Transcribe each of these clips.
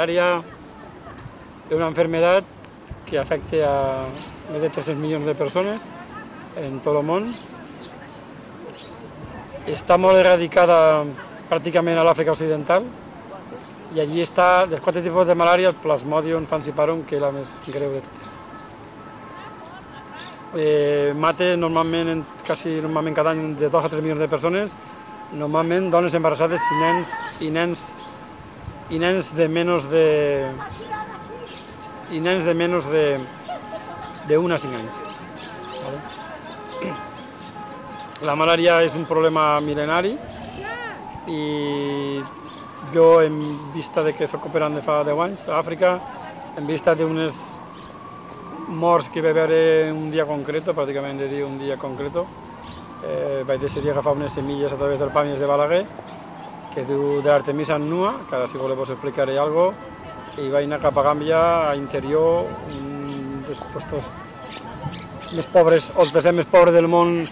malaria una enfermedad que afecta a més de 300 milions de persones en tot el món. Està molt erradicada pràcticament a l'Àfrica Occidental i allí està, dels quatre tipus de malària, el Plasmodium falciparum, que és la més greu de totes. Eh, mate normalment, en, quasi normalment cada any de 2 a 3 milions de persones, normalment dones embarassades i nens, i nens, i nens de menys de i nens de menys de, de 1 a 5 anys. Vale? La malària és un problema mil·lenari i jo, en vista de que soc operant de fa 10 anys a Àfrica, en vista d'unes morts que va haver un dia concret, pràcticament de dir un dia concret, eh, vaig decidir agafar unes semilles a través del Pàmies de Balaguer, que diu de Artemisa Nua, que ara si voleu vos explicaré algo, i vaig anar cap a Gàmbia, a interior, un dels puestos més pobres, o el tercer més pobre del món,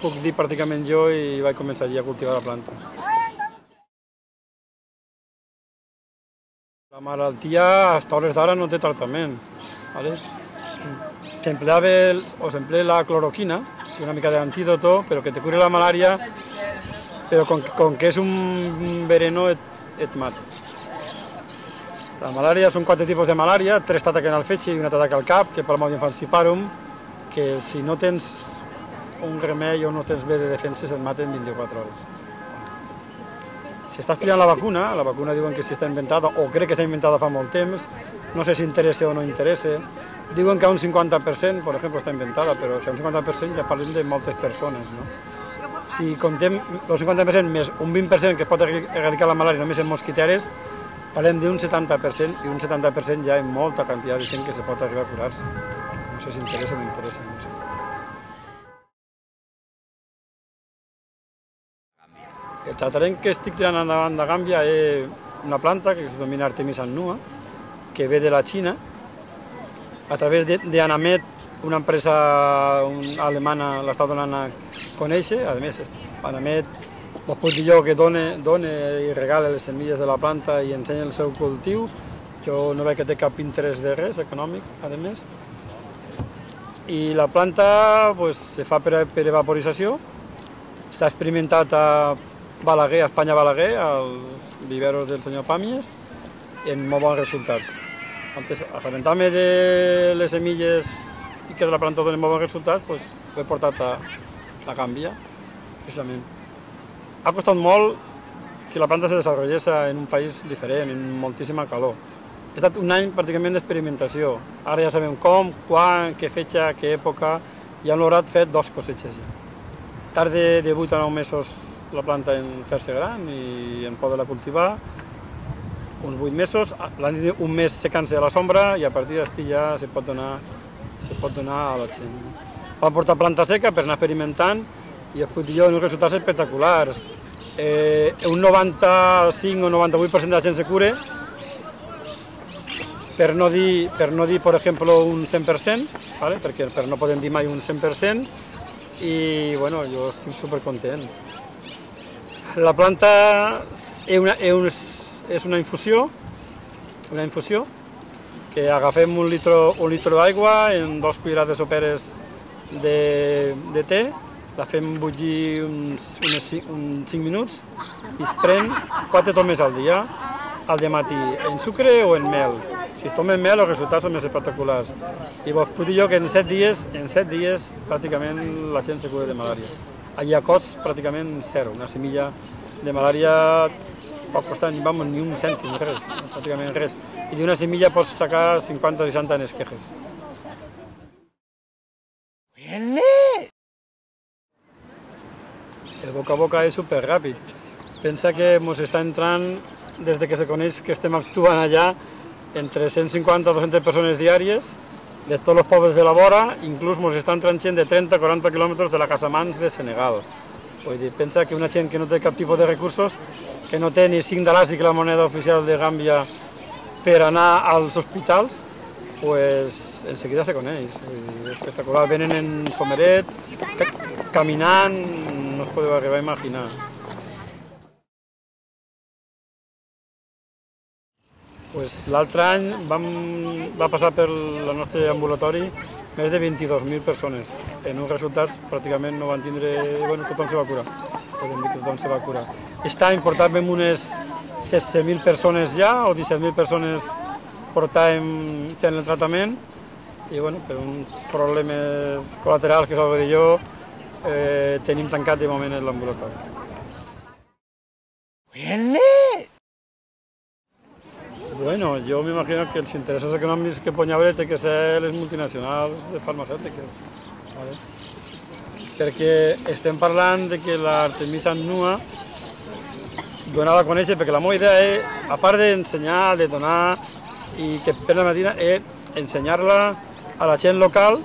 puc dir pràcticament jo, i vaig començar allí a cultivar la planta. La malaltia, a hores d'ara, no té tractament. ¿vale? S'emplea la cloroquina, una mica d'antídoto, però que te cura la malària, però com, com que és un veneno et, et mata. La malària són quatre tipus de malària, tres t'ataquen al fetge i una t'ataca al cap, que per Plasmodium falciparum, que si no tens un remei o no tens bé de defenses et maten 24 hores. Si està estudiant la vacuna, la vacuna diuen que si està inventada, o crec que està inventada fa molt temps, no sé si interessa o no interessa, diuen que un 50%, per exemple, està inventada, però si un 50% ja parlem de moltes persones, no? Si comptem el 50% més un 20% que pot erradicar la malària només en mosquiteres, parlem d'un 70% i un 70% ja en molta quantitat de gent que se pot arribar a curar-se. No sé si interessa o no interessa, no sé. El tractament que estic tirant endavant de Gàmbia és una planta que es denomina Artemisa annua, que ve de la Xina, a través d'Anamet, una empresa alemana l'està donant a conèixer, a més, Anamet, vos puc dir jo que dona, dona i regala les semilles de la planta i ensenya el seu cultiu, jo no veig que té cap interès de res econòmic, a més. I la planta pues, se fa per, per evaporització, s'ha experimentat a Balaguer, a Espanya Balaguer, als viveros del senyor Pàmies, en molt bons resultats. Antes, assabentar-me de les semilles i que de la planta donen molt bons resultats, pues, ho he portat a, a Gàmbia, precisament. Ha costat molt que la planta se desenvolupés en un país diferent, en moltíssima calor. Ha estat un any pràcticament d'experimentació. Ara ja sabem com, quan, què fetge, què època, i hem lograt fer dos cosetges ja. Tarda de 8 a 9 mesos la planta en fer-se gran i en poder-la cultivar, uns 8 mesos, un mes secant-se a la sombra i a partir d'estir ja se pot donar, se pot donar a la gent. Vam portar planta seca per anar experimentant i dir uns resultats espectaculars. Eh, un 95 o 98% de la gent se cure, per no dir, per no dir, per exemple, un 100%, ¿vale? perquè per no podem dir mai un 100%, i bueno, jo estic supercontent. La planta és una, és una infusió, una infusió, que agafem un litre, un litre d'aigua en dos cuirades soperes de, de té, la fem bullir uns, uns, uns 5 minuts i es pren 4 tomes al dia, al matí en sucre o en mel. Si es toma en mel els resultats són més espectaculars. I vos puc dir jo que en 7 dies, en 7 dies pràcticament la gent se cura de malària. Allà a cost pràcticament zero, una semilla de malària pot costar ni, vamos, ni un cèntim, res, pràcticament res. I d'una semilla pots sacar 50 o 60 esquejes. El boca a boca és super ràpid. Pensa que ens està entrant, des de que se coneix que estem actuant allà, entre 150 o 200 persones diàries, de tots els pobles de la vora, inclús ens estan entrant gent de 30-40 quilòmetres de la Casamans de Senegal. Vull dir, pensa que una gent que no té cap de recursos, que no té ni 5 dalars i que la moneda oficial de Gàmbia per anar als hospitals, pues en seguida se coneix. És espectacular. Venen en someret, ca caminant, no us podeu arribar a imaginar. Pues L'altre any vam, va passar per el nostre ambulatori més de 22.000 persones. En uns resultats pràcticament no van tindre... Bueno, tothom se va curar. Podem dir que tothom se va curar. Aquest any portàvem unes 16.000 persones ja, o 17.000 persones portàvem fent el tractament, i bueno, per uns problemes col·laterals que s'ha de dir jo, eh, tenim tancat de moment l'ambulatori. Bueno, yo me imagino que els interessos econòmics que pon a veure té que ser les multinacionals de farmacèutiques. ¿vale? Perquè estem parlant de que l'Artemisa Nua donava a conèixer, perquè la meva idea és, a part d'ensenyar, de donar i que per la matina, és ensenyar-la a la gent local,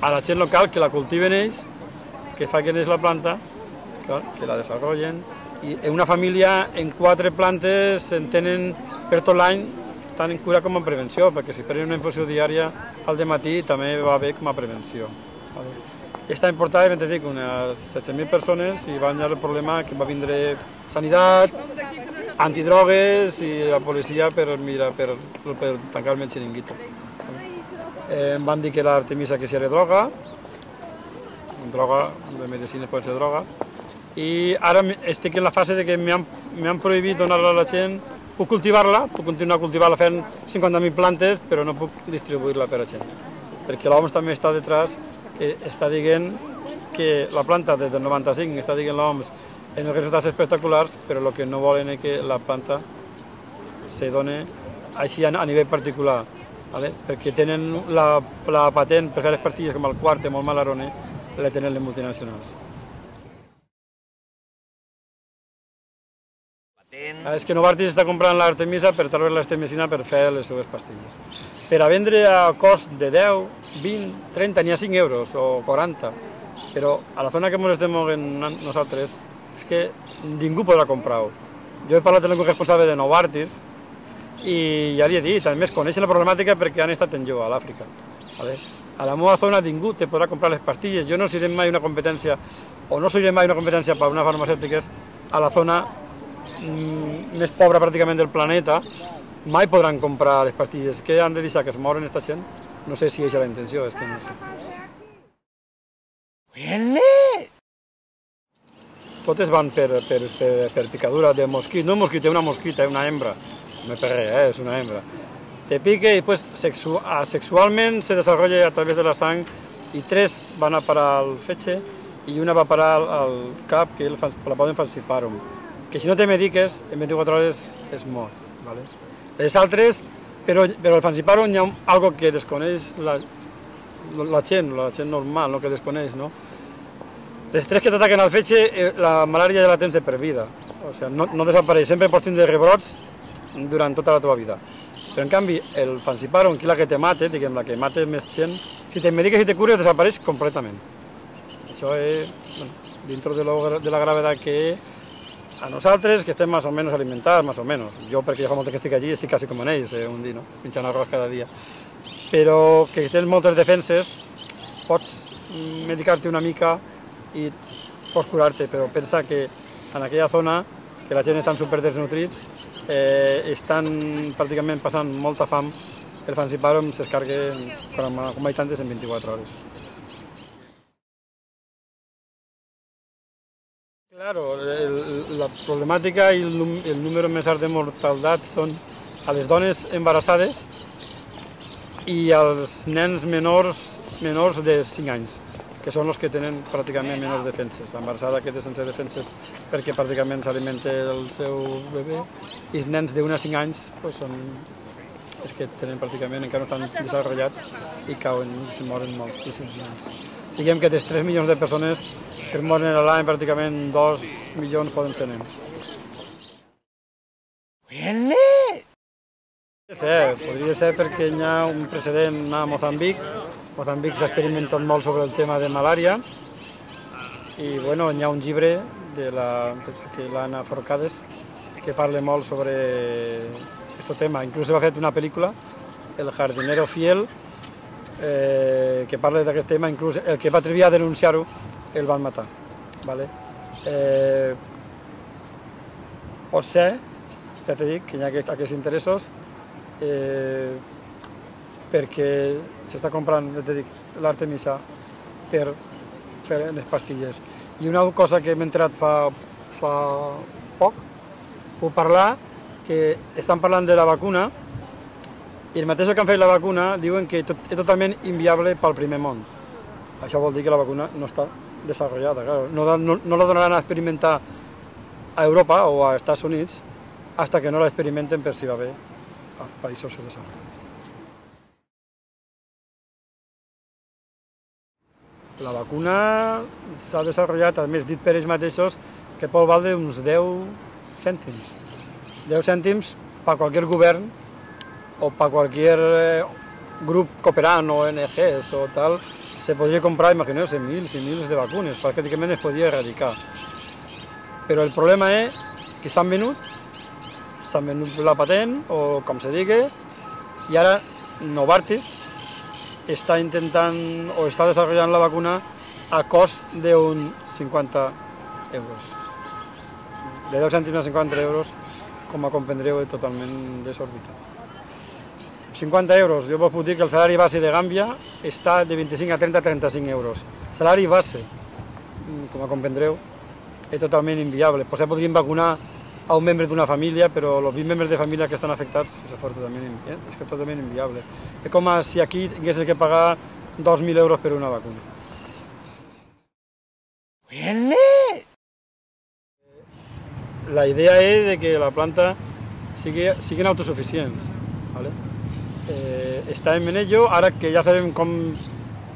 a la gent local que la cultiven ells, que fa que neix la planta, que, que la desenvolupen, i en una família en quatre plantes en tenen per tot l'any tant en cura com en prevenció, perquè si prenen una infusió diària al matí també va bé com a prevenció. Vale. Esta importada, ben dic, unes 700.000 persones i va venir el problema que va vindre sanitat, antidrogues i la policia per, mira, per, per tancar-me el xiringuito. Eh, em van dir que l'Artemisa que si era droga, droga, de medicines pot ser droga, i ara estic en la fase de que m'han han prohibit donar-la a la gent, puc cultivar-la, puc continuar cultivant-la fent 50.000 plantes, però no puc distribuir-la per a gent. Perquè l'OMS també està detrás, que està dient que la planta des del 95 està dient l'OMS en els resultats espectaculars, però el que no volen és que la planta se done així a, a nivell particular, ¿vale? perquè tenen la, la patent per fer les pastilles com el quart, molt malarone, la tenen les multinacionals. Ah, és que Novartis està comprant l'Artemisa per treure l'estemesina per fer les seves pastilles. Per a vendre a cost de 10, 20, 30, n'hi ha 5 euros o 40, però a la zona que ens estem movent nosaltres és que ningú podrà comprar-ho. Jo he parlat amb el responsable de Novartis i ja li he dit, a més coneixen la problemàtica perquè han estat en jo a l'Àfrica. Vale? A la meva zona ningú te podrà comprar les pastilles. Jo no seré mai una competència, o no seré mai una competència per unes farmacèutiques a la zona mm, més pobra pràcticament del planeta, mai podran comprar les pastilles. Què han de deixar que es moren aquesta gent? No sé si és la intenció, és que no sé. Totes van per, per, per, per picadura de mosquit, no mosquit, una mosquita, és una hembra, no és per res, eh? és una hembra. Te pique i pues, sexu sexualment se desenvolupa a través de la sang i tres van a parar al fetge i una va parar al cap que la poden falsipar-ho que si no té mediques, en 24 hores es mor. ¿vale? Les altres, però, però el fanciparo hi ha algo que desconeix la, la gent, la gent normal, no? que desconeix, no? Les tres que t'ataquen al fetge, eh, la malària ja la tens de per vida, o sigui, no, no desapareix, sempre pots tindre rebrots durant tota la teva vida. Però en canvi, el fanciparo, qui la que te mate, diguem, la que mate més gent, si te mediques i te cures, desapareix completament. Això és, bueno, dintre de, lo, de la gravetat que és, a nosaltres, que estem més o menys alimentats, més o menys. Jo, perquè ja fa molt que estic allí, estic quasi com en ells, eh, un dia, no? Pinxant arròs cada dia. Però que tens moltes defenses, pots medicar-te una mica i pots curar-te, però pensa que en aquella zona, que la gent estan super desnutrits, eh, estan pràcticament passant molta fam, el fanciparum s'escarga com, com mai tantes en 24 hores. Claro, el, la problemàtica i el, el número més alt de mortalitat són a les dones embarassades i als nens menors, menors de 5 anys, que són els que tenen pràcticament menors defenses. L'embarassada que té sense defenses perquè pràcticament s'alimenta el seu bebè i els nens d'un a 5 anys pues, són els que tenen pràcticament, encara no estan desenvolupats i cauen i se moren moltíssims nens. Diguem que dels 3 milions de persones que moren a l'any pràcticament 2 milions poden ser nens. Ser, podria ser perquè hi ha un precedent a Mozambic. Mozambic s'ha experimentat molt sobre el tema de malària i bueno, hi ha un llibre de la, de l'Anna Forcades que parla molt sobre aquest tema. Inclús va fet una pel·lícula, El jardinero fiel, eh, que parla d'aquest tema, inclús el que va atrevir a denunciar-ho el van matar. Vale? Eh, pot ser ja t'he dit que hi ha aquests, aquests interessos eh, perquè s'està comprant, ja t'he dit, l'artemisa per fer les pastilles. I una cosa que m'he entrat fa, fa poc, puc parlar, que estan parlant de la vacuna i el mateix que han fet la vacuna diuen que tot, és totalment inviable pel primer món. Això vol dir que la vacuna no està desenvolupada, claro. no, no, no la donaran a experimentar a Europa o a Estats Units hasta que no la experimenten per si va bé als països desarrollats. La vacuna s'ha desenvolupat, a més dit per ells mateixos, que pot valdre uns 10 cèntims. 10 cèntims per qualsevol govern o per qualsevol grup cooperant o ONGs o tal, se podria comprar, imagineu-se, mils i mils de vacunes, pràcticament es podia erradicar. Però el problema és que s'han venut, s'han venut la patent, o com se digui, i ara Novartis està intentant o està desenvolupant la vacuna a cost d'un 50 euros. De 10 cèntims a 50 euros, com a comprendreu, és. 50 euros. Jo vos puc dir que el salari base de Gàmbia està de 25 a 30 a 35 euros. Salari base, mm, com a comprendreu, és totalment inviable. Potser podríem vacunar a un membre d'una família, però els 20 membres de família que estan afectats és totalment, eh? és que totalment inviable. És com si aquí hagués que pagar 2.000 euros per una vacuna. La idea és de que la planta sigui, siguin autosuficients. ¿vale? Eh, estàvem en ello, ara que ja sabem com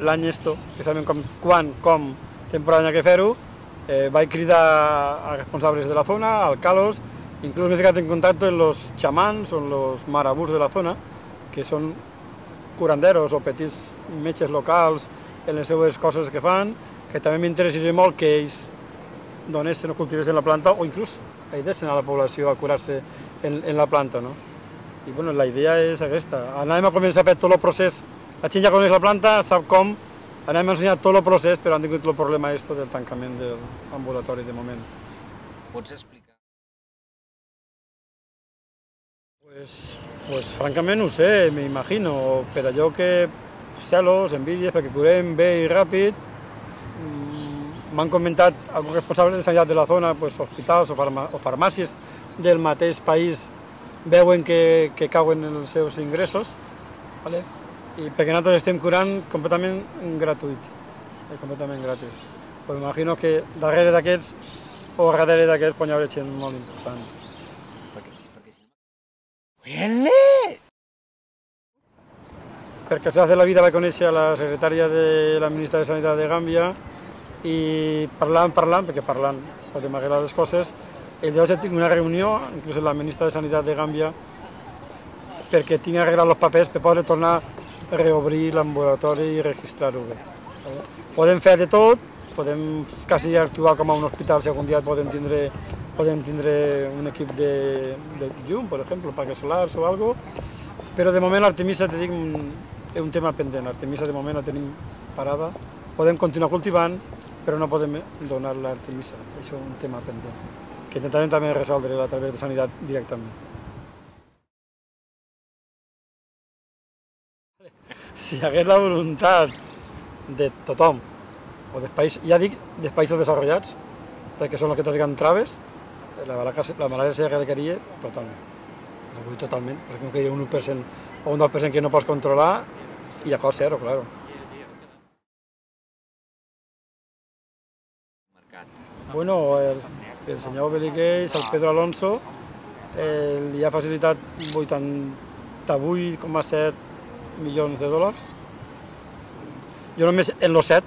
l'any esto, que sabem com, quan, com, temporada que fer-ho, eh, vaig cridar a responsables de la zona, al Calos, inclús m'he ficat en contacte amb els xamans o els marabús de la zona, que són curanderos o petits metges locals en les seues coses que fan, que també m'interessaria molt que ells donessin o cultivessin la planta o inclús aidessin a la població a curar-se en, en la planta. No? I bueno, la idea és aquesta. Anem a començar per tot el procés. La gent ja coneix la planta, sap com, anem a ensenyar tot el procés, però han tingut el problema esto del tancament del ambulatori de moment. Pots explicar? Pues, pues francament no ho sé, m'imagino, per allò que celos, envidies, perquè curem bé i ràpid, mm, m'han comentat alguns responsables de sanitat de la zona, pues, hospitals o, farma, o farmàcies del mateix país veuen que, que cauen els seus ingressos, ¿vale? i perquè nosaltres estem curant completament gratuït, eh, completament gratis. Pues imagino que darrere d'aquests o darrere d'aquests pot hi haver gent molt important. Perquè, perquè s'ha de la vida va conèixer la secretària de la ministra de Sanitat de Gàmbia i parlant, parlant, perquè parlant podem arreglar les coses, el dia tinc una reunió, inclús amb la ministra de Sanitat de Gàmbia, perquè tinc arreglat els papers per poder tornar a reobrir l'ambulatori i registrar-ho bé. Podem fer de tot, podem quasi actuar com a un hospital si algun dia podem tindre, podem tindre un equip de, de llum, per exemple, parques solars o algo, però de moment l'Artemisa, te dic, és un tema pendent. L'Artemisa de moment la tenim parada. Podem continuar cultivant, però no podem donar l'Artemisa. Això és un tema pendent, que intentarem també resoldre a través de sanitat directament. Si hi hagués la voluntat de tothom, o dels països, ja dic dels països desenvolupats, perquè són els que troben traves, la, la malària s'erradicaria totalment. No vull totalment, perquè no hi ha un 1% o un 2% que no pots controlar i a cost zero, claro. Bueno, el, el senyor Beligués, el Pedro Alonso, eh, li ha facilitat 88,7 milions de dòlars. Jo només en los 7,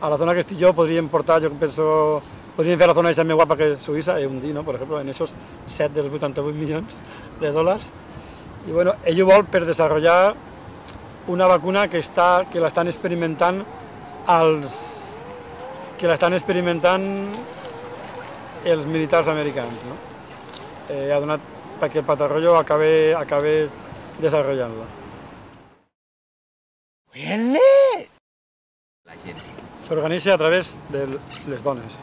a la zona que estic jo, podríem portar, jo penso, podríem fer la zona més guapa que Suïssa, un dir, no? per exemple, en esos 7 dels 88 milions de dòlars. I bueno, ell ho vol per desenvolupar una vacuna que, està, que l'estan experimentant els que l'estan experimentant els militars americans. No? Eh, ha donat perquè el Patarroyo acabe, acabe desenvolupant-la. La gent. S'organitza a través de les dones.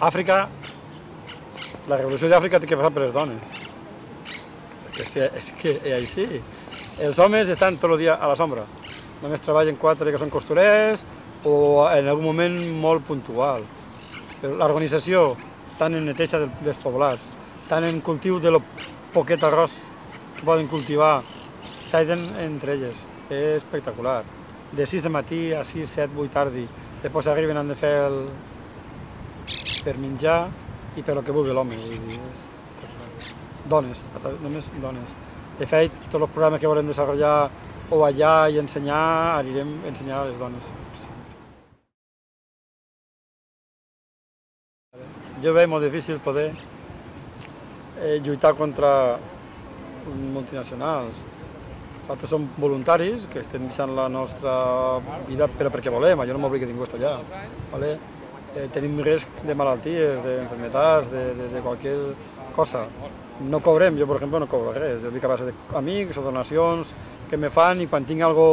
Àfrica, la revolució d'Àfrica té que passar per les dones. que és que, és que és així. Els homes estan tot el dia a la sombra. Només treballen quatre que són costurers o en algun moment molt puntual. Però l'organització, tant en neteja del- dels poblats, tant en cultiu de lo poquet arròs que poden cultivar, s'aiden entre elles. És espectacular. De 6 de matí a 6, 7, 8 tardi. Després arriben, han de fer el... per menjar i per lo que vulgui l'home. Dones, només dones. De fet, tots els programes que volem desenvolupar o allà i ensenyar, anirem a ensenyar a les dones. Jo veig molt difícil poder eh, lluitar contra multinacionals. Nosaltres som voluntaris que estem deixant la nostra vida però perquè volem, jo no m'obliga ningú a estar allà. ¿vale? Eh, tenim risc de malalties, d'enfermedats, de, de, de qualsevol cosa. No cobrem, jo per exemple no cobro res, jo vinc a base d'amics o donacions que me fan i quan tinc algo,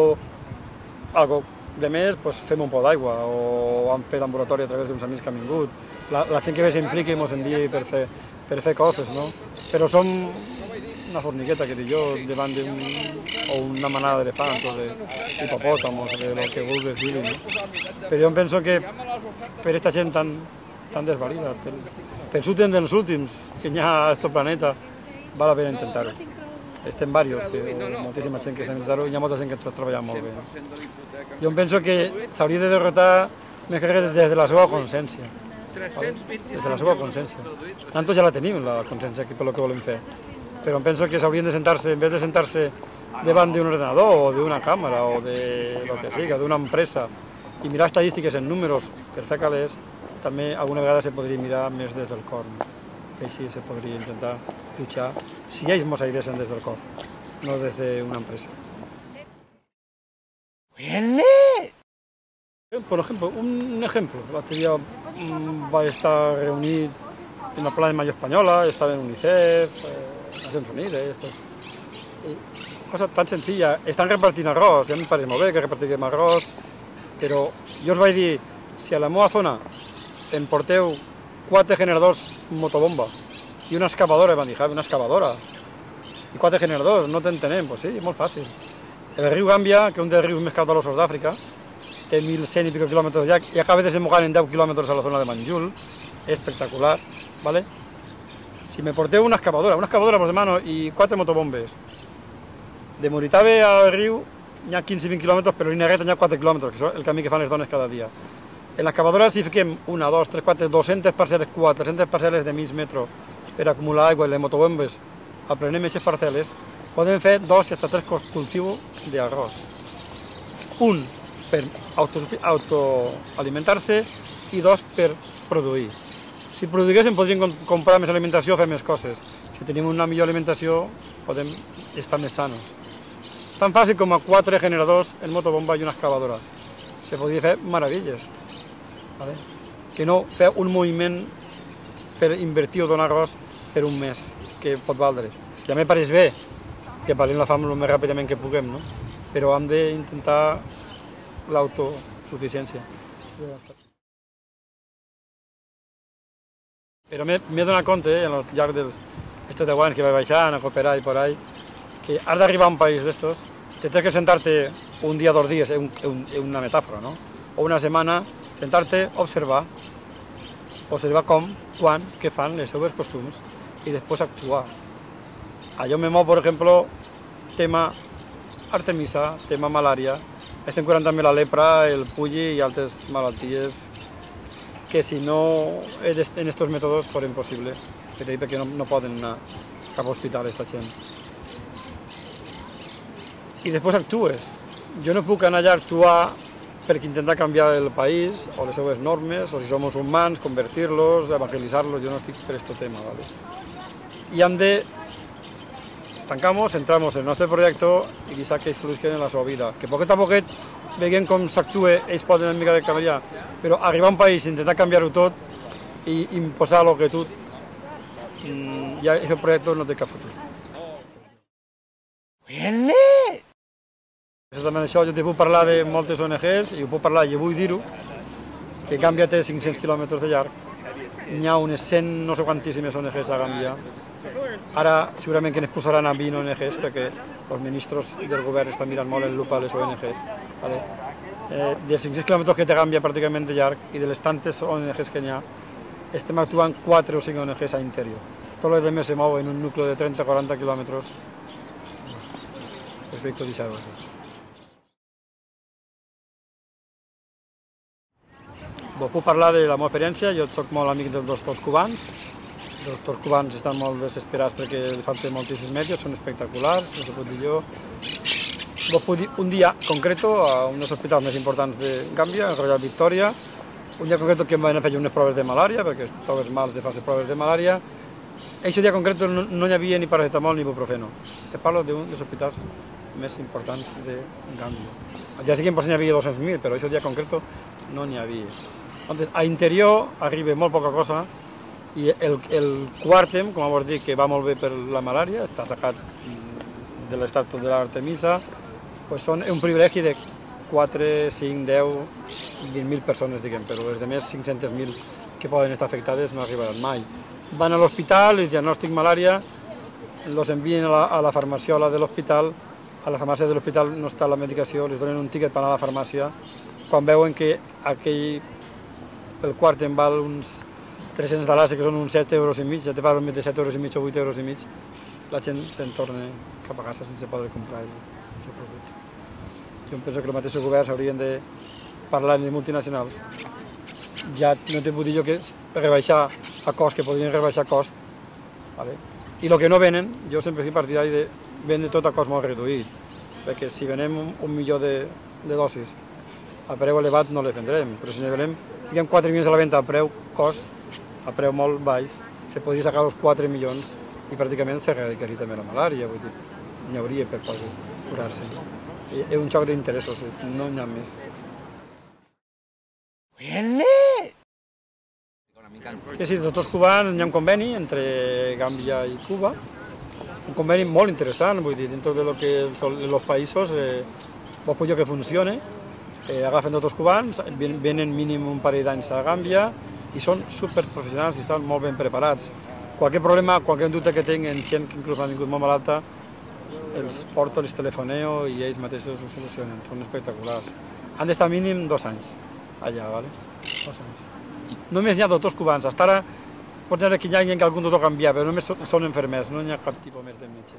algo de més pues, fem un pot d'aigua o hem fet ambulatori a través d'uns amics que han vingut. La, la gent que més s'impliqui ens envia per fer, no? Però som una forniqueta que dic jo davant o una manada d'elefants o d'hipopòtamos, de lo que vulguis dir no? Però jo penso que per aquesta gent tan, tan desvalida, per, per últims dels últims que hi ha a aquest planeta, val la pena intentar-ho. Estem diversos, que moltíssima gent que està intentant-ho i hi ha molta gent que està treballant molt bé. No? Penso que s'hauria de derrotar més que res des de la seva consciència. Vale? Des de la seva consciència. Nosaltres ja la tenim, la consciència, per lo que volem fer. Però em penso que s'haurien de sentar-se, en vez de sentar-se davant d'un ordenador o d'una càmera o de lo que siga, d'una empresa, i mirar estadístiques en números per fer calés, també alguna vegada se podria mirar més des del cor. Així se podria intentar lluitar si ells mos aidesen des del cor, no des d'una empresa. Por ejemplo, un ejemplo, l'altre dia mm, vaig estar reunit en la Plana de Mayo Espanyola, estava en UNICEF, eh, Nacions Unides, estos. I cosa tan senzilla, estan repartint arròs, ja em pareix molt bé que repartiguem arròs, però jo us vaig dir, si a la meva zona em porteu quatre generadors motobomba i una excavadora, van dir, Javi, una excavadora, i quatre generadors, no t'entenem, pues sí, molt fàcil. El riu Gàmbia, que és un dels rius més caudalosos d'Àfrica, té 1.100 i pico quilòmetres de llac i acaba desembocant en 10 quilòmetres a la zona de Manjul, espectacular, ¿vale? Si me porteu una excavadora, una excavadora vos demano i quatre motobombes. De Moritabe al riu hi ha 15-20 quilòmetres, però línia recta hi ha 4 quilòmetres, que és el camí que fan les dones cada dia. En l'excavadora si fiquem una, dos, tres, quatre, 200 parcel·les, 400 parcel·les de mig metro per acumular aigua i les motobombes aprenem aquestes parcel·les, podem fer dos i fins tres cultius d'arròs. Un per autoalimentar-se i dos per produir. Si produiguéssim podríem com- comprar més alimentació, fer més coses. Si tenim una millor alimentació podem estar més sanos. Tan fàcil com a quatre generadors en motobomba i una excavadora. Se podria fer meravilles. ¿vale? Que no fer un moviment per invertir o donar arròs per un mes, que pot valdre. Que a mi pareix bé que parim la fam el més ràpidament que puguem, no? però hem d'intentar l'autosuficiència. Però m'he donat compte, eh, en el llarg dels estos 10 anys que vaig baixant a cooperar i por ahí, que has d'arribar a un país d'estos, te tens que sentarte un dia, dos dies, és un, un, una metàfora, no? O una setmana, sentarte, observar, observar com, quan, què fan les seves costums i després actuar. Allò me mou, per exemple, tema Artemisa, tema malària, estem curant també la lepra, el pulli i altres malalties que si no en estos mètodes fora impossible, per dir, perquè no, no poden anar cap a hospital esta gent. I després actues. Jo no puc anar allà a actuar perquè intentar canviar el país o les seues normes, o si som musulmans, convertir-los, evangelitzar-los, jo no estic per aquest tema. ¿vale? I hem de tancamos, entramos en el nostre projecte i quizá que ells fluixen en la seva vida. Que poquet a poquet veiem com s'actua, ells poden una mica de canviar, però arribar a un país i intentar canviar-ho tot i imposar lo que tu mm, ja aquest projecte no té cap futur. Exactament això, jo te puc parlar de moltes ONGs i ho puc parlar i vull dir-ho, que Gàmbia té 500 quilòmetres de llarg, n'hi ha unes 100 no sé quantíssimes ONGs a Gàmbia, Ara segurament que ens posaran a 20 ONGs perquè els ministres del govern estan mirant molt en lupa les ONGs. Vale? Eh, dels 500 quilòmetres que té Gàmbia pràcticament de llarg i de les tantes ONGs que n'hi ha, estem actuant 4 o 5 ONGs a interior. Tot el demés se mou en un nucli de 30-40 quilòmetres. Respecte a deixar-ho aquí. Vos puc parlar de la meva experiència, jo sóc molt amic dels doctors cubans, doctors cubans estan molt desesperats perquè li falten moltíssims metges, són espectaculars, no se pot dir jo. Vos puc dir un dia concreto a un dels hospitals més importants de Gàmbia, el Royal Victoria, un dia concreto que em van fer unes proves de malària, perquè estaves mal de fer proves de malària. Eixe dia concreto no, no hi havia ni paracetamol ni ibuprofeno. Te parlo d'un dels hospitals més importants de Gàmbia. Al dia seguint potser n'hi havia 200.000, però aquest dia concreto no n'hi havia. Entonces, a interior arriba molt poca cosa i el, el quartem, com vos dit, que va molt bé per la malària, està sacat de l'estàtua de l'Artemisa, pues són un privilegi de 4, 5, 10, 20.000 persones, diguem, però les de més 500.000 que poden estar afectades no arribaran mai. Van a l'hospital, els diagnòstic malària, els envien a la, a la farmaciola de l'hospital, a la farmàcia de l'hospital no està la medicació, els donen un tiquet per anar a la farmàcia, quan veuen que aquell, el quart en val uns 300 dollars, que són uns 7 euros i mig, ja te parlen de 7 euros i mig o 8 euros i mig, la gent se'n torna cap a casa sense poder comprar el, el producte. Jo penso que els mateixos governs haurien de parlar amb les multinacionals. Ja no te puc dir jo que rebaixar a cost, que podrien rebaixar cost, ¿vale? i el que no venen, jo sempre soc partidari de vendre tot a cost molt reduït, perquè si venem un, un milió de, de dosis a preu elevat no les vendrem, però si ne venem, fiquem 4 milions a la venda a preu cost, a preu molt baix, se podria sacar els 4 milions i pràcticament s'erradicaria també la malària, vull dir, n'hi hauria per poder curar-se. És un xoc d'interessos, no n'hi ha més. Sí, sí, doctors cubans, hi ha un conveni entre Gàmbia i Cuba, un conveni molt interessant, vull dir, dintre de lo que són els països, eh, vos que funcione, eh, agafen doctors cubans, ven- venen mínim un parell d'anys a Gàmbia i són superprofessionals i estan molt ben preparats. Qualque problema, qualque dubte que tinguin, gent que inclús ha vingut molt malalta, els porto, els telefoneo i ells mateixos ho solucionen, són espectaculars. Han d'estar mínim dos anys allà, ¿vale? Dos anys. Només n'hi ha doctors cubans, hasta ara pot ser que hi hagi algun doctor canviat, però només són- són enfermers, no hi ha cap tipus més de metge.